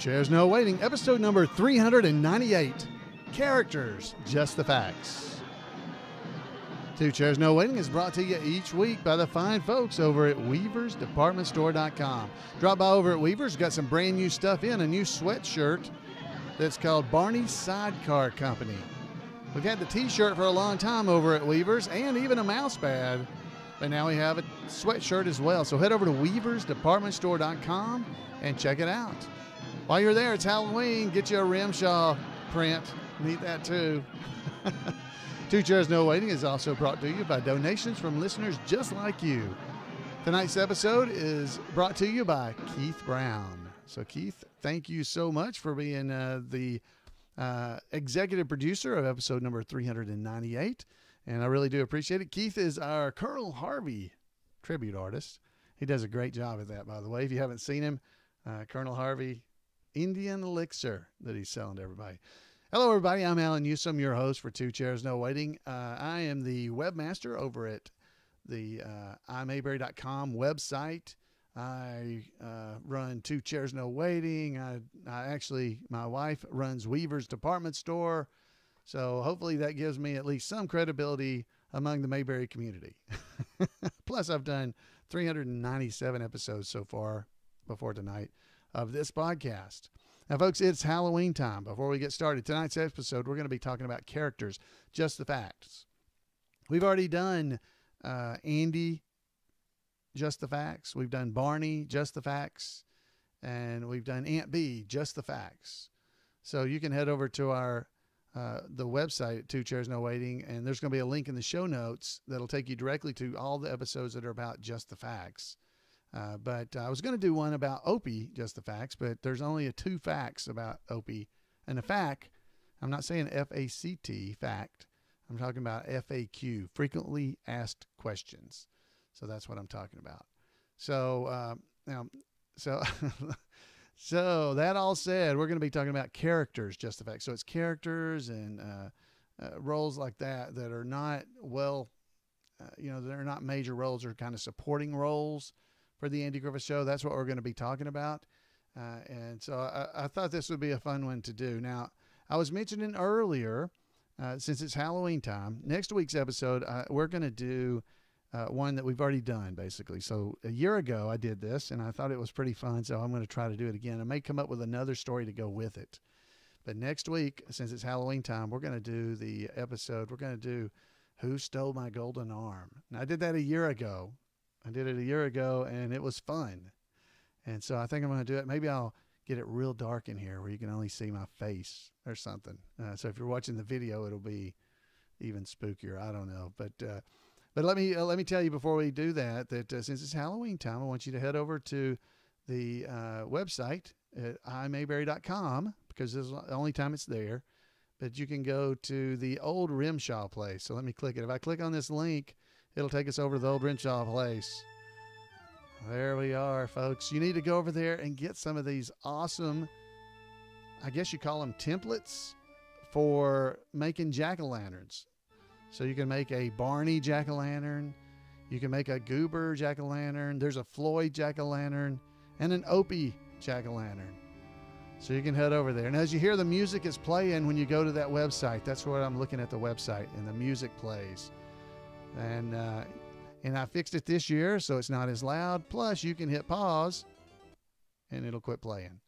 Chairs No Waiting, episode number 398 Characters, Just the Facts. Two Chairs No Waiting is brought to you each week by the fine folks over at WeaversDepartmentStore.com. Drop by over at Weavers, got some brand new stuff in, a new sweatshirt that's called Barney's Sidecar Company. We've had the t shirt for a long time over at Weavers and even a mouse pad, but now we have a sweatshirt as well. So head over to WeaversDepartmentStore.com and check it out. While you're there, it's Halloween. Get you a Rimshaw print. Need that too. Two Chairs No Waiting is also brought to you by donations from listeners just like you. Tonight's episode is brought to you by Keith Brown. So, Keith, thank you so much for being uh, the uh, executive producer of episode number 398. And I really do appreciate it. Keith is our Colonel Harvey tribute artist. He does a great job at that, by the way. If you haven't seen him, uh, Colonel Harvey Indian elixir that he's selling to everybody. Hello, everybody. I'm Allan Newsome, your host for Two Chairs No Waiting. Uh, I am the webmaster over at the uh, imayberry.com website. I uh, run Two Chairs No Waiting. I, I actually, my wife runs Weaver's Department Store. So hopefully that gives me at least some credibility among the Mayberry community. Plus, I've done 397 episodes so far before tonight of this podcast. Now, folks, it's Halloween time. Before we get started, tonight's episode, we're going to be talking about characters, just the facts. We've already done uh, Andy, just the facts. We've done Barney, just the facts. And we've done Aunt Bee, just the facts. So you can head over to our uh, the website Two Chairs No Waiting, and there's going to be a link in the show notes that'll take you directly to all the episodes that are about just the facts. Uh, but I was going to do one about Opie, just the facts, but there's only a two facts about Opie. And the fact, I'm not saying F A C T, fact. I'm talking about FAQ, frequently asked questions. So that's what I'm talking about. So uh, now, so so that all said, we're going to be talking about characters, just the fact. So it's characters and uh, uh, roles like that that are not well, uh, you know, they're not major roles; they're kind of supporting roles for the Andy Griffith Show. That's what we're going to be talking about. Uh, and so I, I, thought this would be a fun one to do. Now, I was mentioning earlier, uh, since it's Halloween time, next week's episode, uh, we're going to do uh, one that we've already done, basically. So a year ago, I did this, and I thought it was pretty fun. So I'm going to try to do it again. I may come up with another story to go with it. But next week, since it's Halloween time, we're going to do the episode. We're going to do Who Stole My Golden Arm. Now, I did that a year ago, I did it a year ago and it was fun. And so I think I'm going to do it. Maybe I'll get it real dark in here where you can only see my face or something. Uh, so if you're watching the video, it'll be even spookier. I don't know, but uh, but let me uh, let me tell you before we do that that uh, since it's Halloween time, I want you to head over to the uh, website at imayberry.com because this is the only time it's there. But you can go to the old Rimshaw place. So let me click it. If I click on this link, it'll take us over to the old Rimshaw place. There we are, folks. You need to go over there and get some of these awesome, I guess you call them templates for making jack o' lanterns. So you can make a Barney jack o' lantern, you can make a Goober jack o' lantern, there's a Floyd jack o' lantern, and an Opie jack o' lantern. So you can head over there. And as you hear the music is playing when you go to that website, that's what I'm looking at the website, and the music plays and uh, and I fixed it this year so it's not as loud. Plus, you can hit pause, and it'll quit playing.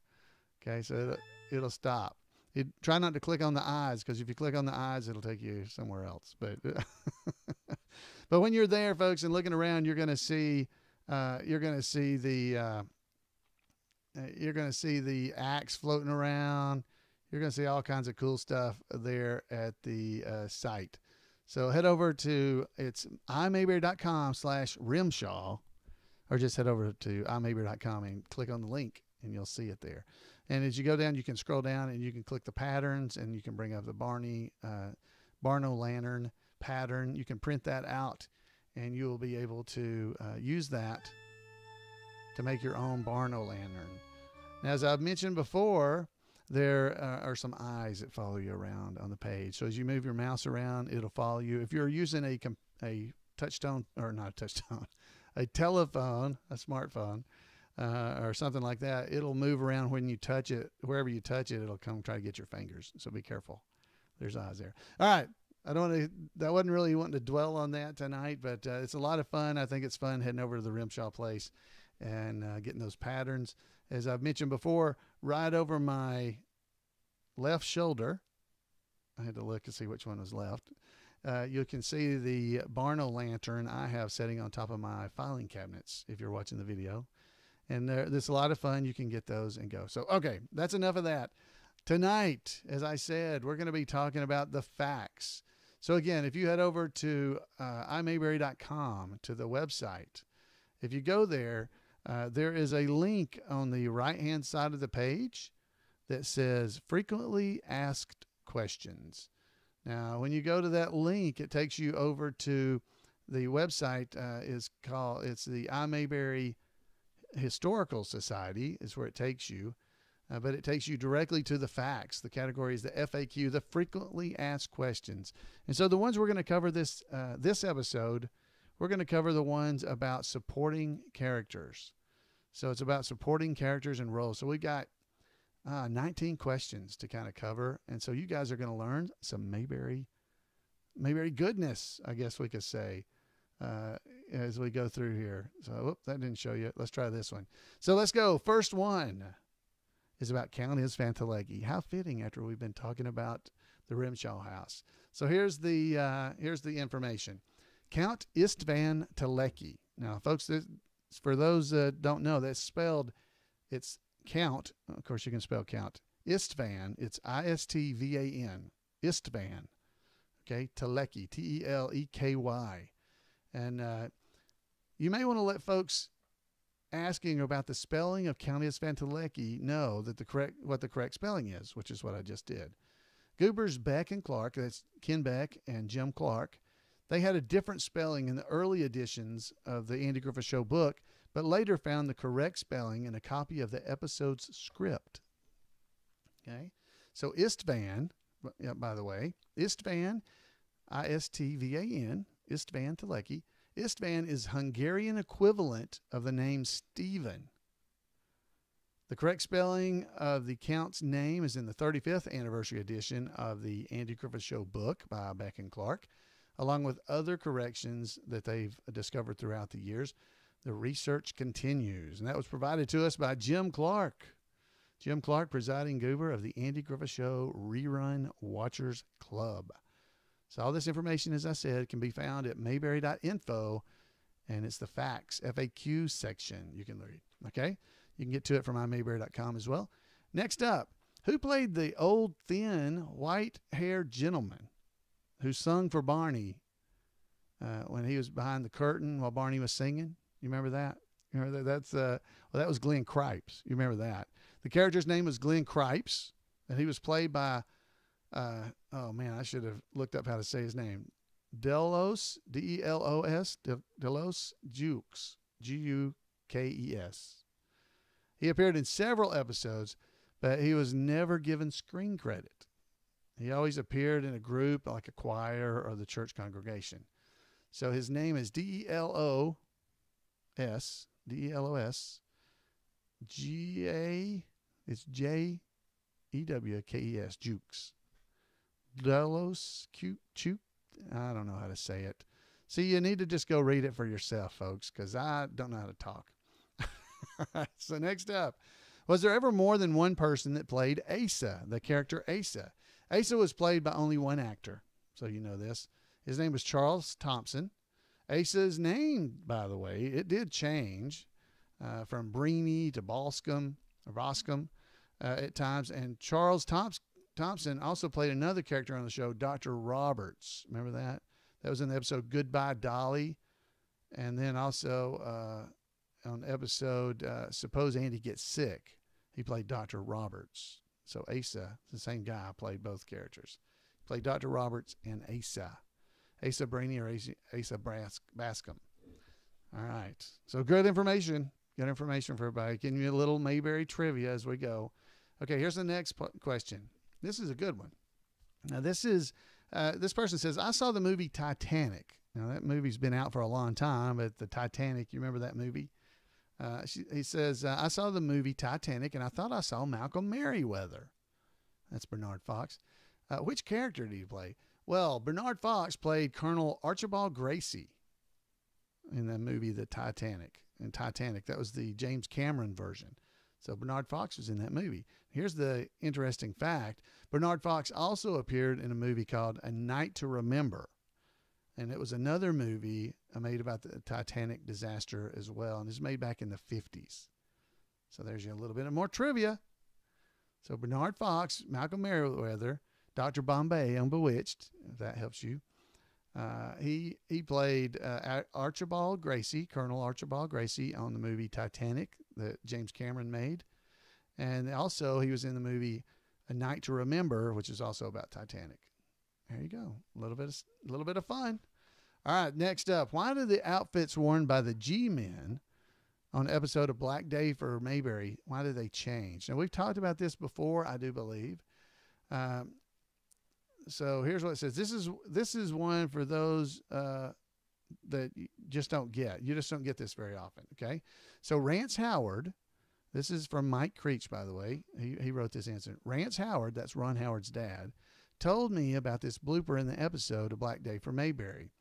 Okay, so it'll, it'll stop. It, try not to click on the eyes because if you click on the eyes, it'll take you somewhere else. But but when you're there, folks, and looking around, you're gonna see uh, you're gonna see the uh, uh you're gonna see the axe floating around. You're gonna see all kinds of cool stuff there at the uh, site. So head over to it's imayberry.com slash rimshaw or just head over to imayberry.com and click on the link and you'll see it there. And as you go down, you can scroll down and you can click the patterns and you can bring up the Barney uh, Barno lantern pattern. You can print that out and you will be able to uh, use that to make your own Barno lantern. Now, as I've mentioned before, there uh, are some eyes that follow you around on the page. So as you move your mouse around, it'll follow you. If you're using a a touchtone or not a touchtone, a telephone, a smartphone, uh, or something like that, it'll move around when you touch it. Wherever you touch it, it'll come try to get your fingers. So be careful. There's eyes there. All right. I don't want to, that wasn't really wanting to dwell on that tonight, but uh, it's a lot of fun. I think it's fun heading over to the Rimshaw place and uh, getting those patterns. As I've mentioned before, right over my left shoulder, I had to look to see which one was left. Uh, you can see the Barno lantern I have setting on top of my filing cabinets if you're watching the video. And there, there's a lot of fun. You can get those and go. So, okay, that's enough of that. Tonight, as I said, we're going to be talking about the facts. So, again, if you head over to uh, imayberry.com to the website, if you go there, uh, there is a link on the right hand side of the page that says frequently asked questions. Now, when you go to that link, it takes you over to the website uh, is called it's the I Mayberry Historical Society is where it takes you, uh, but it takes you directly to the facts. The category is the FAQ, the frequently asked questions, and so the ones we're going to cover this uh, this episode, we're going to cover the ones about supporting characters. So it's about supporting characters and roles. So we got uh, 19 questions to kind of cover. And so you guys are going to learn some Mayberry, Mayberry goodness, I guess we could say, uh, as we go through here. So whoop, that didn't show you. Let's try this one. So let's go. First one is about Count Istvan How fitting after we've been talking about the Rimshaw house. So here's the uh, here's the information. Count Istvan Teleky. Now, folks, this, for those that don't know, that's spelled. It's Count, of course, you can spell count. Istvan, it's I S T V A N. Istvan. Okay, Teleky, T E L E K Y. And uh, you may want to let folks asking about the spelling of Count Istvan Teleky know that the correct what the correct spelling is, which is what I just did. Goober's Beck and Clark, that's Ken Beck and Jim Clark, they had a different spelling in the early editions of the Andy Griffith Show book but later found the correct spelling in a copy of the episode's script. Okay, so Istvan, by the way, Istvan, I S T V A N, Istvan Teleky. Istvan is Hungarian equivalent of the name Stephen. The correct spelling of the Count's name is in the 35th anniversary edition of the Andy Griffith Show book by Beck and Clark, along with other corrections that they've discovered throughout the years. The research continues, and that was provided to us by Jim Clark. Jim Clark, presiding goober of the Andy Griffith Show Rerun Watchers Club. So, all this information, as I said, can be found at mayberry.info, and it's the facts, FAQ section you can read. Okay? You can get to it from imayberry.com as well. Next up, who played the old, thin, white haired gentleman who sung for Barney uh, when he was behind the curtain while Barney was singing? You remember that? You remember that? That's uh, well, that was Glenn Cripes. You remember that? The character's name was Glenn Cripes, and he was played by. Uh, oh man, I should have looked up how to say his name. Delos, D E L O S, Delos Jewkes, G U K E S. He appeared in several episodes, but he was never given screen credit. He always appeared in a group like a choir or the church congregation. So his name is D E L O S D E L O S G A. It's J E W K E S Jewkes. Delos cute Chuk. I don't know how to say it. See, you need to just go read it for yourself, folks, because I don't know how to talk. so next up, was there ever more than one person that played Asa, the character Asa? Asa was played by only one actor, so you know this. His name was Charles Thompson. Asa's name, by the way, it did change uh, from Breeney to Bascom uh, at times. And Charles Thompson also played another character on the show, Dr. Roberts. Remember that? That was in the episode Goodbye Dolly. And then also uh, on episode uh, Suppose Andy Gets Sick, he played Dr. Roberts. So Asa, the same guy, played both characters. He played Dr. Roberts and Asa. Asa Brainy or Asa, Asa Bascom. All right. So good information. Good information for everybody. Giving you a little Mayberry trivia as we go. Okay, here's the next question. This is a good one. Now, this is uh, this person says, I saw the movie Titanic. Now, that movie's been out for a long time, but the Titanic, you remember that movie? Uh, she, he says, uh, I saw the movie Titanic and I thought I saw Malcolm Merriweather. That's Bernard Fox. Uh, which character did he play? Well, Bernard Fox played Colonel Archibald Gracie in the movie The Titanic. In Titanic, that was the James Cameron version. So Bernard Fox was in that movie. Here's the interesting fact Bernard Fox also appeared in a movie called A Night to Remember. And it was another movie made about the Titanic disaster as well. And it was made back in the 50s. So there's you a little bit of more trivia. So Bernard Fox, Malcolm Merriweather, Dr. Bombay on Bewitched, if that helps you. Uh, he he played uh, Archibald Gracie, Colonel Archibald Gracie, on the movie Titanic that James Cameron made, and also he was in the movie A Night to Remember, which is also about Titanic. There you go, a little bit of a little bit of fun. All right, next up, why do the outfits worn by the G-men on an episode of Black Day for Mayberry, why do they change? Now we've talked about this before, I do believe. Um, so here's what it says. This is this is one for those uh, that just don't get. You just don't get this very often. Okay. So Rance Howard, this is from Mike Creech, by the way. He he wrote this answer. Rance Howard, that's Ron Howard's dad, told me about this blooper in the episode of Black Day for Mayberry.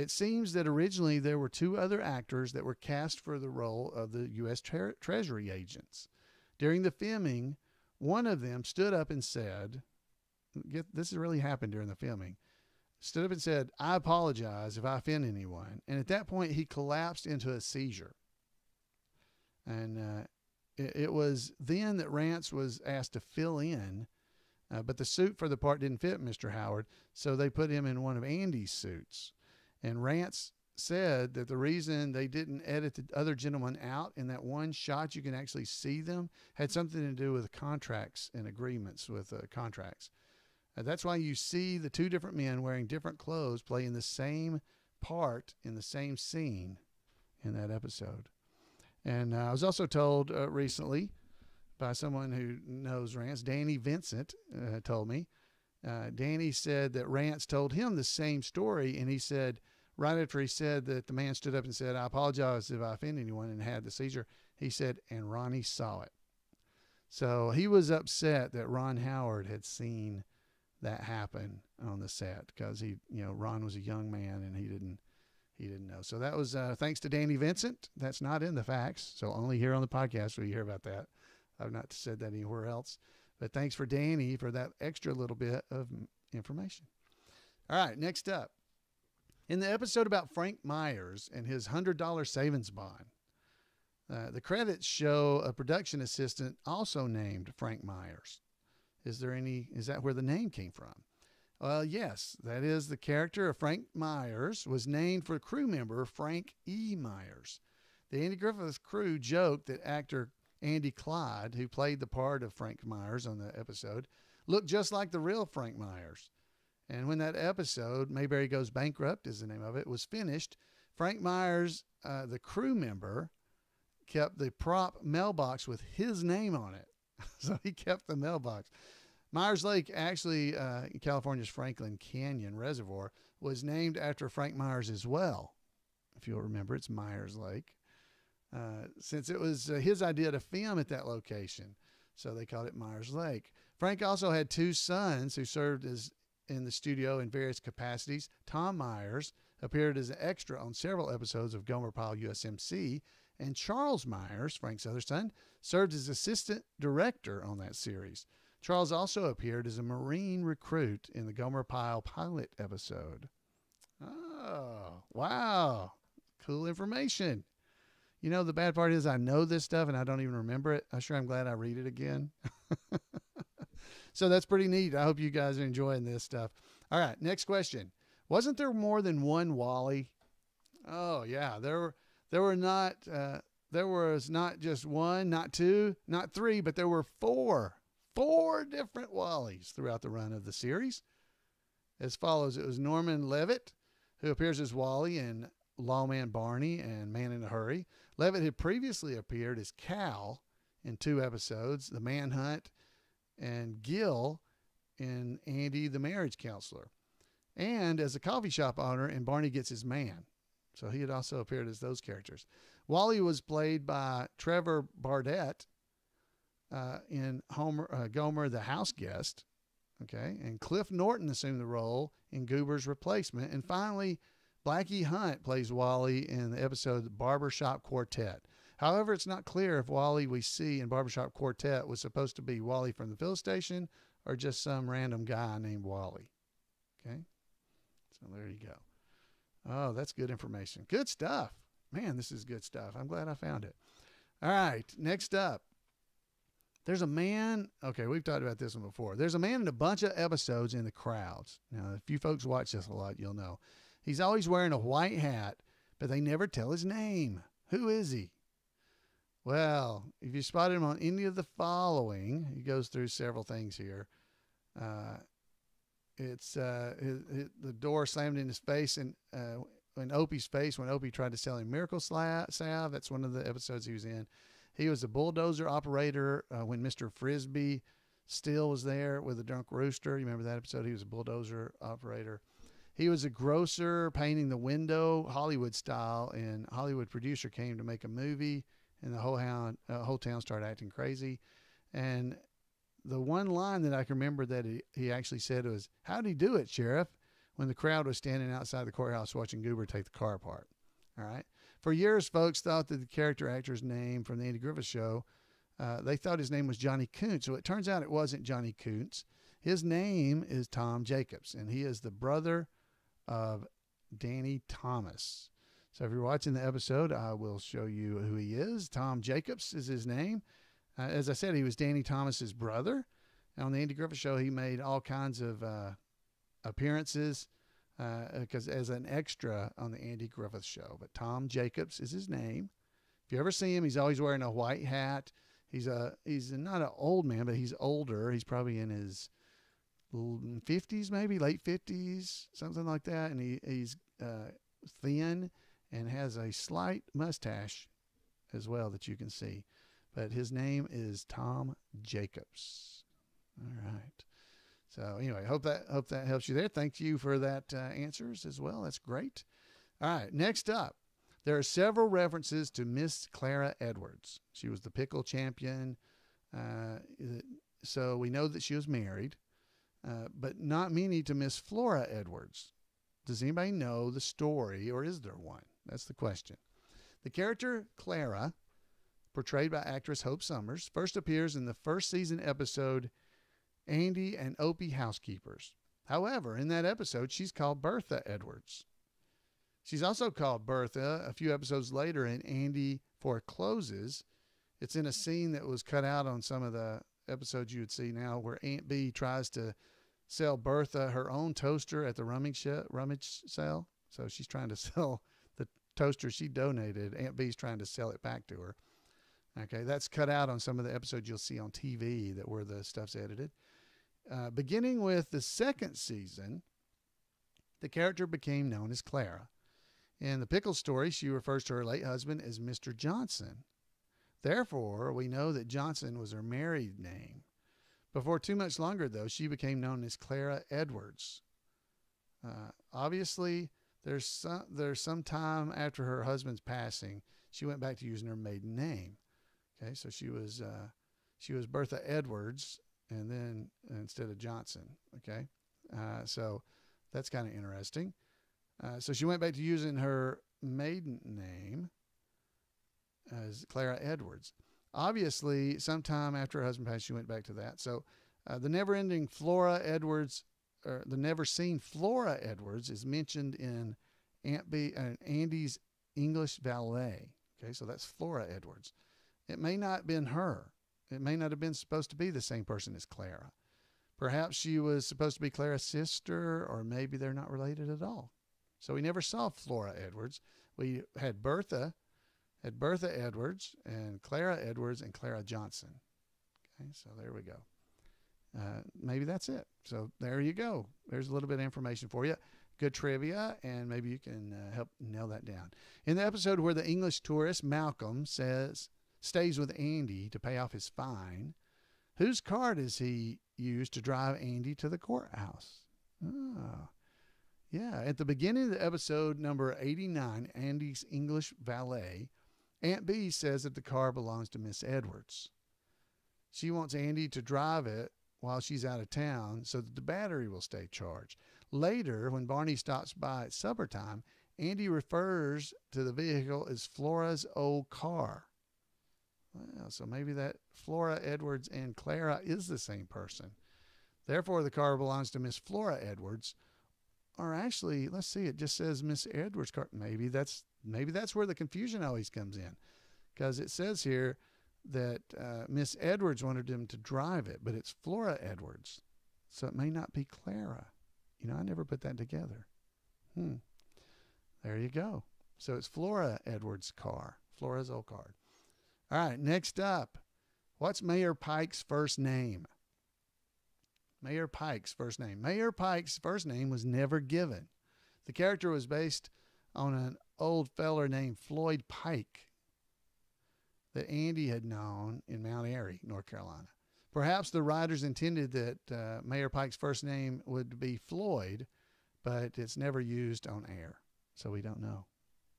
It seems that originally there were two other actors that were cast for the role of the U.S. Tre- Treasury agents. During the filming, one of them stood up and said, get this has really happened during the filming. Stood up and said, I apologize if I offend anyone. And at that point, he collapsed into a seizure. And uh, it, it, was then that Rance was asked to fill in, uh, but the suit for the part didn't fit Mr. Howard, so they put him in one of Andy's suits. And Rance said that the reason they didn't edit the other gentleman out in that one shot, you can actually see them, had something to do with contracts and agreements with uh, contracts. Uh, that's why you see the two different men wearing different clothes playing the same part in the same scene in that episode. And uh, I was also told uh, recently by someone who knows Rance, Danny Vincent, uh, told me. Uh, Danny said that Rance told him the same story, and he said, right after he said that the man stood up and said, I apologize if I offended anyone and had the seizure, he said, and Ronnie saw it. So he was upset that Ron Howard had seen that happen on the set because he, you know, Ron was a young man and he didn't he didn't know. So that was uh, thanks to Danny Vincent. That's not in the facts, so only here on the podcast will you hear about that. I've not said that anywhere else. But thanks for Danny for that extra little bit of information. All right, next up. In the episode about Frank Myers and his $100 savings bond, uh, the credits show a production assistant also named Frank Myers. Is there any, is that where the name came from? Well, yes, that is the character of Frank Myers was named for crew member Frank E. Myers. The Andy Griffith crew joked that actor Andy Clyde, who played the part of Frank Myers on the episode, looked just like the real Frank Myers. And when that episode, Mayberry Goes Bankrupt is the name of it, was finished, Frank Myers, uh, the crew member, kept the prop mailbox with his name on it. so he kept the mailbox. Myers Lake, actually, uh, California's Franklin Canyon Reservoir, was named after Frank Myers as well. If you'll remember, it's Myers Lake. Uh, since it was uh, his idea to film at that location, so they called it Myers Lake. Frank also had two sons who served as in the studio in various capacities. Tom Myers appeared as an extra on several episodes of Gomer Pyle USMC, and Charles Myers, Frank's other son, served as assistant director on that series. Charles also appeared as a Marine recruit in the Gomer Pyle pilot episode. Oh, wow. Cool information. You know, the bad part is I know this stuff and I don't even remember it. I'm sure I'm glad I read it again. so that's pretty neat. I hope you guys are enjoying this stuff. All right, next question. Wasn't there more than one Wally? Oh, yeah. There were there were not uh, there was not just one, not two, not three, but there were four, four different Wallies throughout the run of the series. As follows: It was Norman Leavitt who appears as Wally in Lawman Barney and Man in a Hurry. Leavitt had previously appeared as Cal in two episodes, The Manhunt, and Gil in Andy the Marriage Counselor, and as a coffee shop owner in Barney Gets His Man. So he had also appeared as those characters. Wally was played by Trevor Bardette uh, in Homer uh, Gomer the House Guest. Okay, and Cliff Norton assumed the role in Goober's replacement. And finally, Blackie Hunt plays Wally in the episode Barbershop Quartet. However, it's not clear if Wally we see in Barbershop Quartet was supposed to be Wally from the fill station or just some random guy named Wally. Okay, so there you go. Oh, that's good information. Good stuff. Man, this is good stuff. I'm glad I found it. All right, next up. There's a man, okay, we've talked about this one before. There's a man in a bunch of episodes in the crowds. Now, if you folks watch this a lot, you'll know. He's always wearing a white hat, but they never tell his name. Who is he? Well, if you spot him on any of the following, he goes through several things here. Uh, it's uh, his, his, the door slammed in his face and uh, in Opie's face when Opie tried to sell him miracle salve. That's one of the episodes he was in. He was a bulldozer operator uh, when Mr. Frisbee still was there with a drunk rooster. You remember that episode? He was a bulldozer operator. He was a grocer painting the window Hollywood style, and Hollywood producer came to make a movie, and the whole town, uh, whole town started acting crazy. And the one line that I can remember that he, he actually said was, How'd he do it, Sheriff? when the crowd was standing outside the courthouse watching Goober take the car apart. All right. For years, folks thought that the character actor's name from the Andy Griffith Show, uh, they thought his name was Johnny Coons. So it turns out it wasn't Johnny Coons. His name is Tom Jacobs, and he is the brother of Danny Thomas. So if you're watching the episode, I will show you who he is. Tom Jacobs is his name. Uh, as I said, he was Danny Thomas's brother. And on the Andy Griffith Show, he made all kinds of uh, appearances because uh, as an extra on the Andy Griffith Show. But Tom Jacobs is his name. If you ever see him, he's always wearing a white hat. He's a he's not an old man, but he's older. He's probably in his fifties, maybe late fifties, something like that. And he he's uh, thin and has a slight mustache as well that you can see. But his name is Tom Jacobs. All right. So anyway, hope that hope that helps you there. Thank you for that uh, answers as well. That's great. All right, next up, there are several references to Miss Clara Edwards. She was the pickle champion, uh, so we know that she was married, uh, but not many to Miss Flora Edwards. Does anybody know the story, or is there one? That's the question. The character Clara, portrayed by actress Hope Summers, first appears in the first season episode Andy and Opie housekeepers. However, in that episode, she's called Bertha Edwards. She's also called Bertha a few episodes later in Andy Forecloses. It's in a scene that was cut out on some of the episodes you would see now where Aunt Bee tries to sell Bertha her own toaster at the rummage, rummage sale. So she's trying to sell the toaster she donated. Aunt Bee's trying to sell it back to her. Okay, that's cut out on some of the episodes you'll see on TV that where the stuff's edited. Uh, beginning with the second season, the character became known as Clara. In the Pickle story, she refers to her late husband as Mr. Johnson. Therefore, we know that Johnson was her married name. Before too much longer, though, she became known as Clara Edwards. Uh, obviously, there's some, there's some time after her husband's passing, she went back to using her maiden name. Okay, so she was uh, she was Bertha Edwards, and then instead of Johnson. Okay, uh, so that's kind of interesting. Uh, so she went back to using her maiden name as Clara Edwards. Obviously, sometime after her husband passed, she went back to that. So uh, the never-ending Flora Edwards, or the never-seen Flora Edwards, is mentioned in Aunt Bee, uh, Andy's English valet. Okay, so that's Flora Edwards. It may not have been her. It may not have been supposed to be the same person as Clara. Perhaps she was supposed to be Clara's sister, or maybe they're not related at all. So we never saw Flora Edwards. We had Bertha, had Bertha Edwards, and Clara Edwards, and Clara Johnson. Okay, so there we go. Uh, maybe that's it. So there you go. There's a little bit of information for you. Good trivia, and maybe you can uh, help nail that down. In the episode where the English tourist Malcolm says stays with Andy to pay off his fine. Whose car does he use to drive Andy to the courthouse? Oh, Yeah, at the beginning of the episode number 89, Andy's English Valet, Aunt Bee says that the car belongs to Miss Edwards. She wants Andy to drive it while she's out of town so that the battery will stay charged. Later, when Barney stops by at supper time, Andy refers to the vehicle as Flora's old car. Well, so maybe that Flora Edwards and Clara is the same person. Therefore, the car belongs to Miss Flora Edwards. Or actually, let's see, it just says Miss Edwards car. Maybe that's maybe that's where the confusion always comes in, because it says here that uh, Miss Edwards wanted him to drive it, but it's Flora Edwards, so it may not be Clara. You know, I never put that together. Hmm. There you go. So it's Flora Edwards' car, Flora's old car. All right, next up, what's Mayor Pike's first name? Mayor Pike's first name. Mayor Pike's first name was never given. The character was based on an old feller named Floyd Pike that Andy had known in Mount Airy, North Carolina. Perhaps the writers intended that uh, Mayor Pike's first name would be Floyd, but it's never used on air, so we don't know.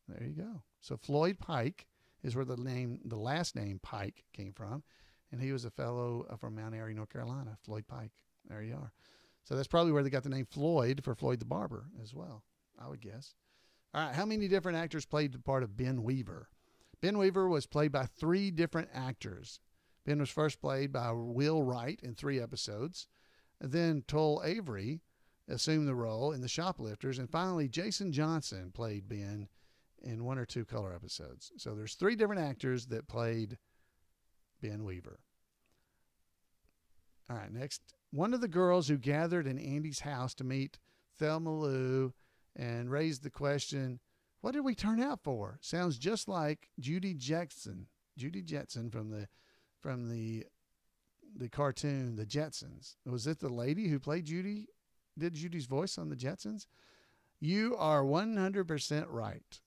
There you go. So Floyd Pike is where the name, the last name Pike came from, and he was a fellow uh, from Mount Airy, North Carolina. Floyd Pike. There you are. So that's probably where they got the name Floyd for Floyd the Barber as well, I would guess. All right, how many different actors played the part of Ben Weaver? Ben Weaver was played by three different actors. Ben was first played by Will Wright in three episodes. Then Tol Avery assumed the role in The Shoplifters. And finally, Jason Johnson played Ben in one or two color episodes. So there's three different actors that played Ben Weaver. All right, next. One of the girls who gathered in Andy's house to meet Thelma Lou and raised the question, What did we turn out for? Sounds just like Judy Jetson. Judy Jetson from the from the the cartoon The Jetsons. Was it the lady who played Judy did Judy's voice on The Jetsons? You are 100% right.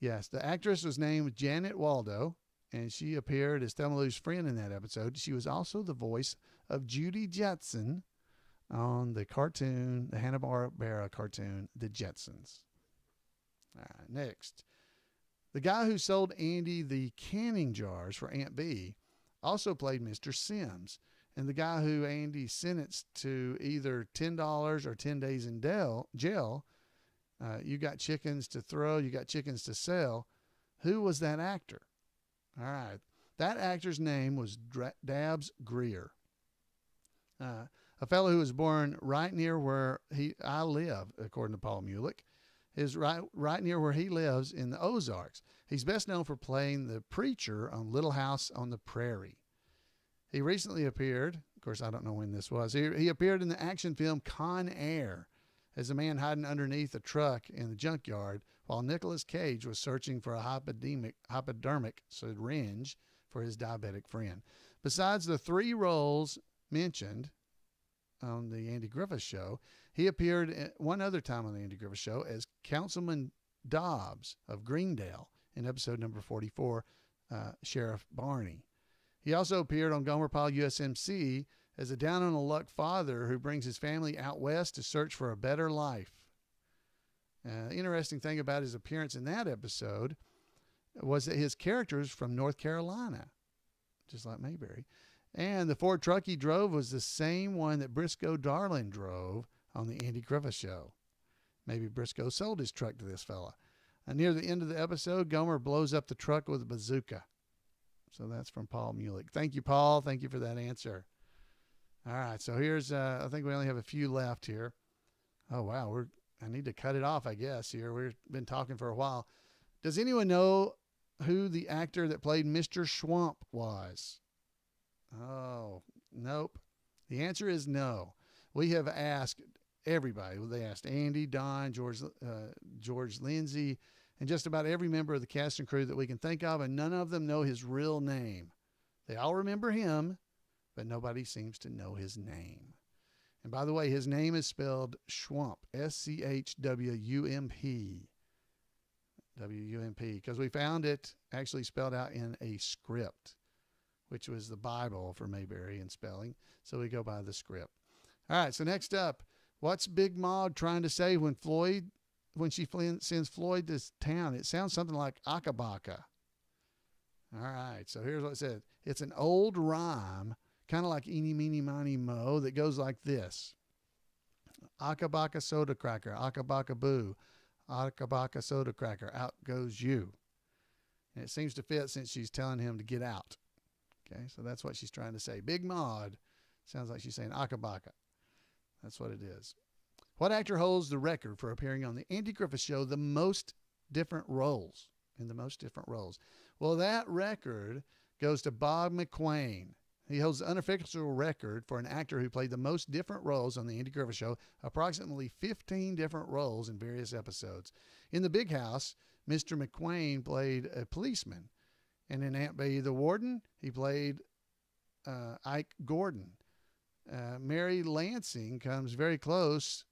Yes, the actress was named Janet Waldo, and she appeared as Thelma Lou's friend in that episode. She was also the voice of Judy Jetson on the cartoon, the Hanna-Barbera cartoon, The Jetsons. All right, next. The guy who sold Andy the canning jars for Aunt Bee also played Mr. Sims. And the guy who Andy sentenced to either $10 or 10 days in jail, uh, you got chickens to throw, you got chickens to sell. Who was that actor? All right. That actor's name was Dabbs Greer, uh, a fellow who was born right near where he I live, according to Paul Mulick. Is right right near where he lives in the Ozarks. He's best known for playing the preacher on Little House on the Prairie. He recently appeared, of course, I don't know when this was, he, he appeared in the action film Con Air as a man hiding underneath a truck in the junkyard while Nicolas Cage was searching for a hypodermic, hypodermic syringe for his diabetic friend. Besides the three roles mentioned on the Andy Griffith Show, he appeared one other time on the Andy Griffith Show as Councilman Dobbs of Greendale in episode number 44, uh, Sheriff Barney. He also appeared on Gomer Pyle USMC as a down on the luck father who brings his family out west to search for a better life. Uh, interesting thing about his appearance in that episode was that his character is from North Carolina, just like Mayberry. And the Ford truck he drove was the same one that Briscoe Darling drove on the Andy Griffith Show. Maybe Briscoe sold his truck to this fella. And near the end of the episode, Gomer blows up the truck with a bazooka. So that's from Paul Mulick. Thank you, Paul. Thank you for that answer. All right. So here's, uh, I think we only have a few left here. Oh, wow. We're, I need to cut it off, I guess, here. We've been talking for a while. Does anyone know who the actor that played Mr. Schwamp was? Oh, nope. The answer is no. We have asked everybody. They asked Andy, Don, George, uh, George Lindsay, and just about every member of the cast and crew that we can think of, and none of them know his real name. They all remember him, but nobody seems to know his name. And by the way, his name is spelled Schwump, S C H W U M P. W U M P, because we found it actually spelled out in a script, which was the Bible for Mayberry in spelling. So we go by the script. All right, so next up, What's Big Maud trying to say when Floyd, when she sends Floyd to town? It sounds something like Akabaka. All right, so here's what it says. It's an old rhyme, kind of like eeny, meeny, miny, mo, that goes like this. Akabaka soda cracker, akabaka boo, akabaka soda cracker, out goes you. And it seems to fit since she's telling him to get out. Okay, so that's what she's trying to say. Big Maud sounds like she's saying akabaka. That's what it is. What actor holds the record for appearing on the Andy Griffith Show the most different roles? In the most different roles. Well, that record goes to Bob McQuain. He holds the unofficial record for an actor who played the most different roles on the Andy Griffith Show, approximately 15 different roles in various episodes. In The Big House, Mr. McQuain played a policeman. And in Aunt Bee the Warden, he played uh, Ike Gordon. Uh, Mary Lansing comes very close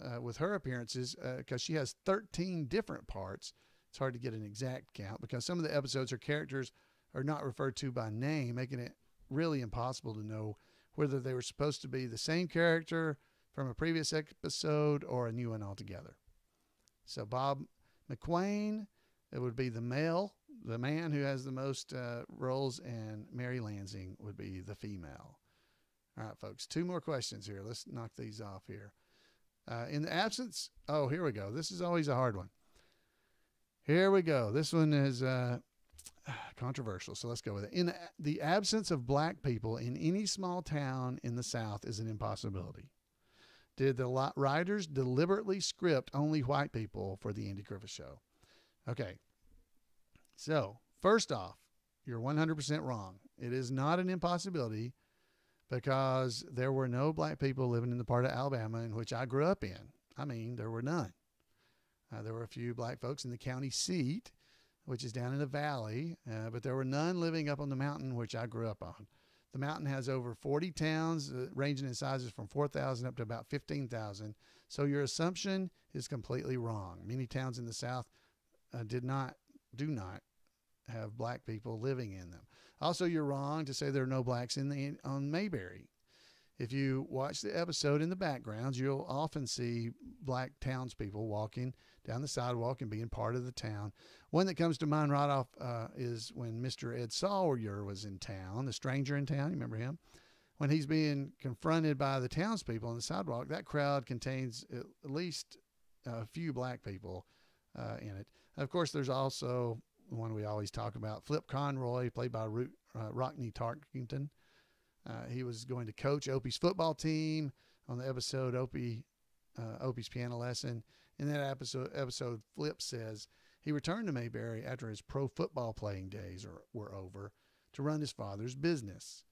uh, with her appearances because uh, she has 13 different parts. It's hard to get an exact count because some of the episodes her characters are not referred to by name, making it really impossible to know whether they were supposed to be the same character from a previous episode or a new one altogether. So Bob McQuain, it would be the male, the man who has the most uh, roles, and Mary Lansing would be the female. All right, folks, two more questions here. Let's knock these off here. Uh, in the absence, oh, here we go. This is always a hard one. Here we go. This one is uh, controversial, so let's go with it. In the absence of black people in any small town in the South is an impossibility. Did the writers deliberately script only white people for the Andy Griffith Show? Okay. So, first off, you're 100% wrong. It is not an impossibility because there were no black people living in the part of Alabama in which I grew up in. I mean, there were none. Uh, there were a few black folks in the county seat, which is down in the valley, uh, but there were none living up on the mountain, which I grew up on. The mountain has over 40 towns, uh, ranging in sizes from 4,000 up to about 15,000. So your assumption is completely wrong. Many towns in the South uh, did not, do not have black people living in them. Also, you're wrong to say there are no blacks in the on Mayberry. If you watch the episode in the backgrounds, you'll often see black townspeople walking down the sidewalk and being part of the town. One that comes to mind right off uh, is when Mr. Ed Sawyer was in town, the stranger in town. You remember him? When he's being confronted by the townspeople on the sidewalk, that crowd contains at least a few black people uh, in it. Of course, there's also one we always talk about, Flip Conroy, played by Root, uh, Rockne Tarkington. Uh, he was going to coach Opie's football team on the episode Opie uh, Opie's piano lesson. In that episode, episode Flip says he returned to Mayberry after his pro football playing days are, were over to run his father's business.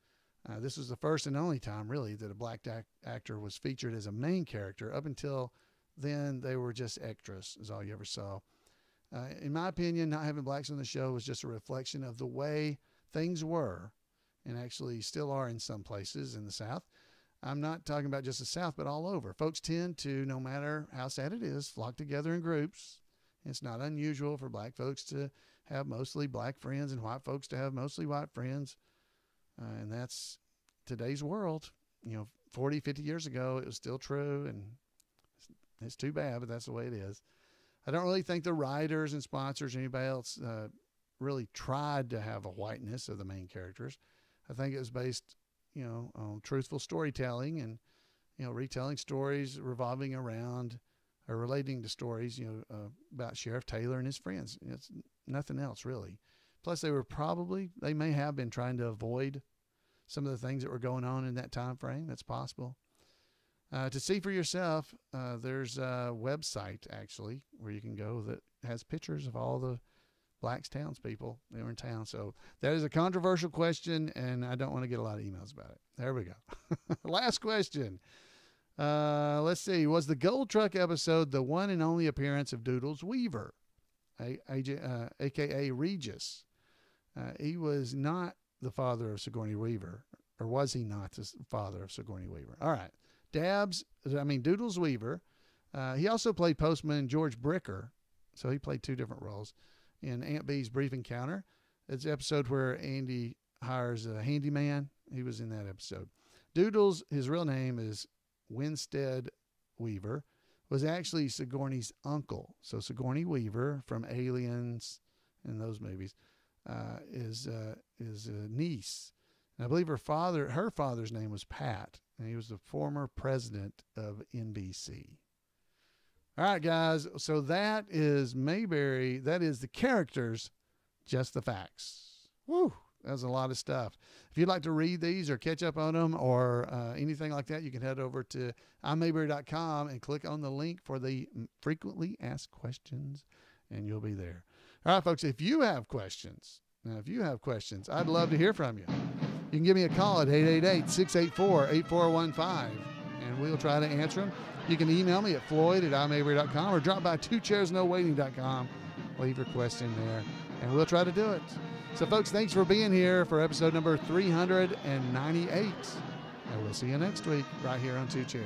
Uh, this was the first and only time, really, that a black act- actor was featured as a main character. Up until then, they were just extras, is all you ever saw. Uh, in my opinion, not having blacks on the show was just a reflection of the way things were and actually still are in some places in the South. I'm not talking about just the South, but all over. Folks tend to, no matter how sad it is, flock together in groups. It's not unusual for black folks to have mostly black friends and white folks to have mostly white friends. Uh, and that's today's world. You know, 40, 50 years ago, it was still true. And it's, it's too bad, but that's the way it is. I don't really think the writers and sponsors, anybody else, uh, really tried to have a whiteness of the main characters. I think it was based, you know, on truthful storytelling and, you know, retelling stories revolving around or relating to stories, you know, uh, about Sheriff Taylor and his friends. It's nothing else really. Plus, they were probably they may have been trying to avoid some of the things that were going on in that time frame. That's possible. Uh, to see for yourself, uh, there's a website actually where you can go that has pictures of all the blacks townspeople that were in town. So that is a controversial question, and I don't want to get a lot of emails about it. There we go. Last question. Uh, let's see. Was the Gold Truck episode the one and only appearance of Doodles Weaver, a, a, uh, aka Regis? Uh, he was not the father of Sigourney Weaver, or was he not the father of Sigourney Weaver? All right. Dabs, I mean, Doodles Weaver. Uh, he also played Postman George Bricker, so he played two different roles in Aunt Bee's Brief Encounter. It's an episode where Andy hires a handyman. He was in that episode. Doodles, his real name is Winstead Weaver was actually Sigourney's uncle. So Sigourney Weaver from Aliens and those movies uh, is uh, is a niece. And I believe her father, her father's name was Pat, and he was the former president of NBC. All right, guys. So that is Mayberry. That is the characters, just the facts. Woo! That's a lot of stuff. If you'd like to read these or catch up on them or uh, anything like that, you can head over to imayberry.com and click on the link for the frequently asked questions, and you'll be there. All right, folks, if you have questions, now if you have questions, I'd love to hear from you. You can give me a call at 888 684 8415, and we'll try to answer them. You can email me at floyd at imayberry.com or drop by twochairsnowaiting.com. Leave your question there, and we'll try to do it. So, folks, thanks for being here for episode number 398. And we'll see you next week right here on Two Chairs.